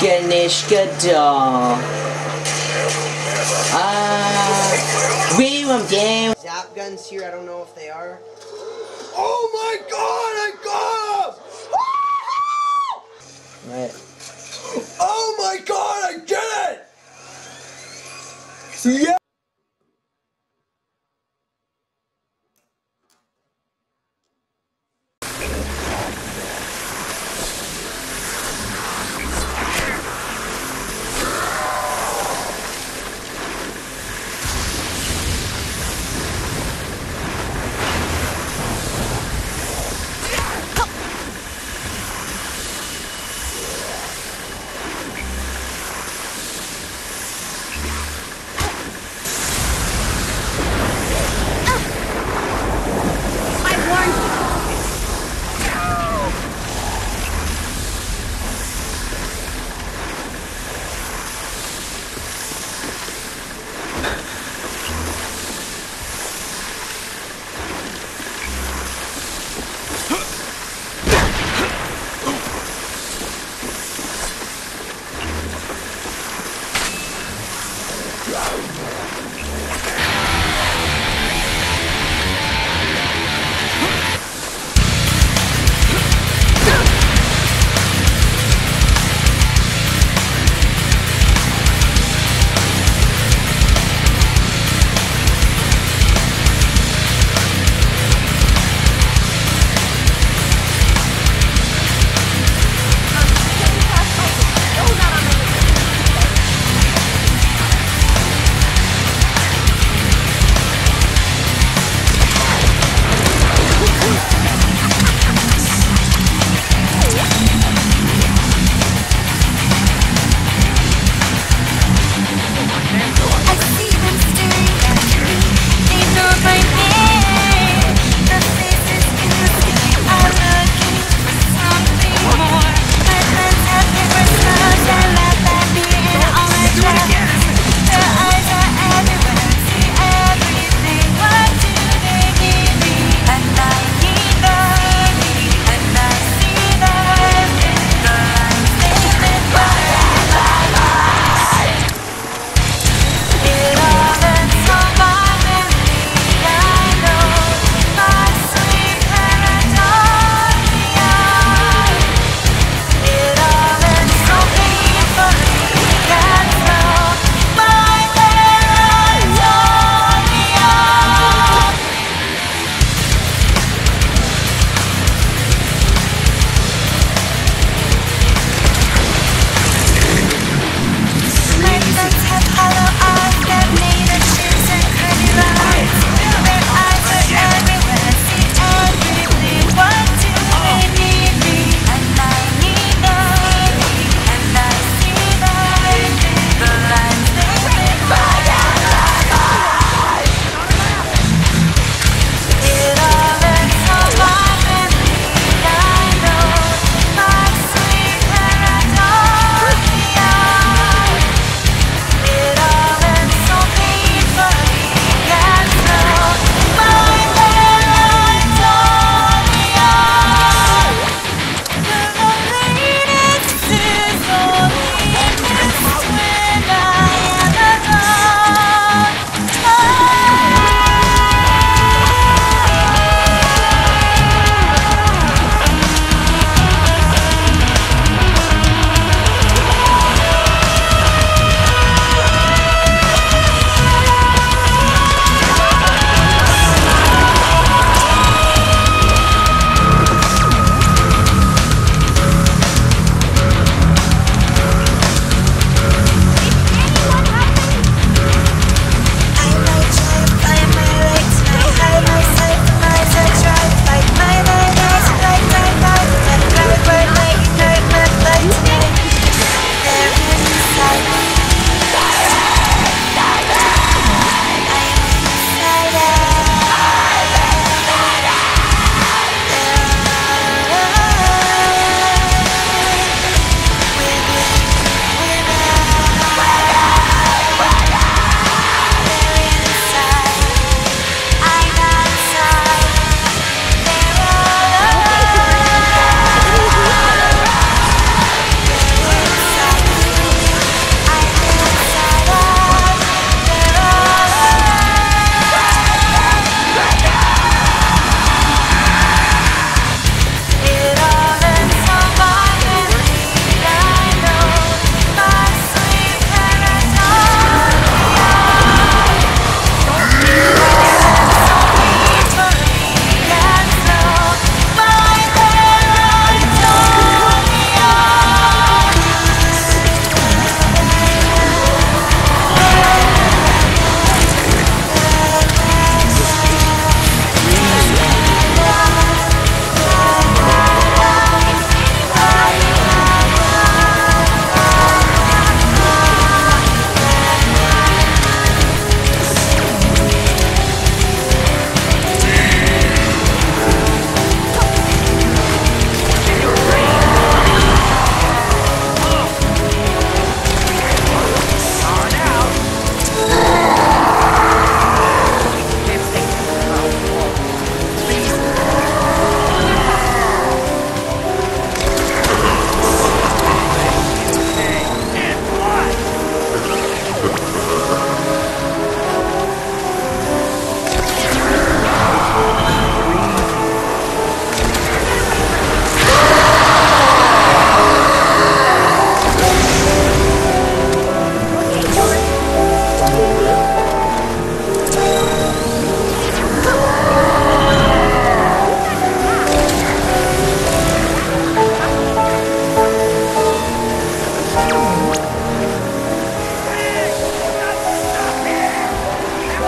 Ganeshka doll. Ah, we won't game. Zap guns here, I don't know if they are. Oh my god, I got him! Right. Oh my god, I did it! Yeah!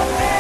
Amen.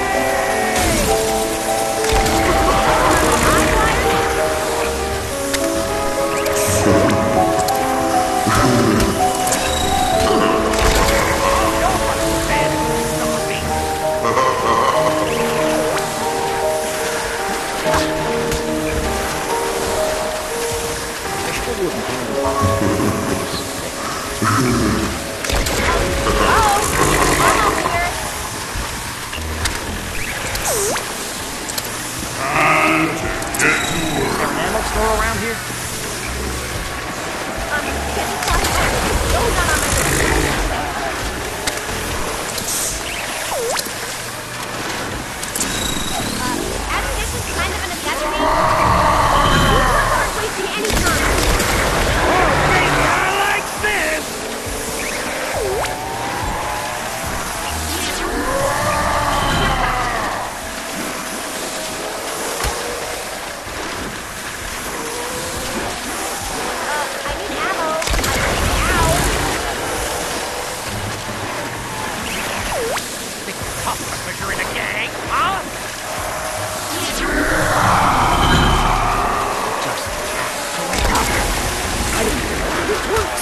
There an ammo store around here? Woo!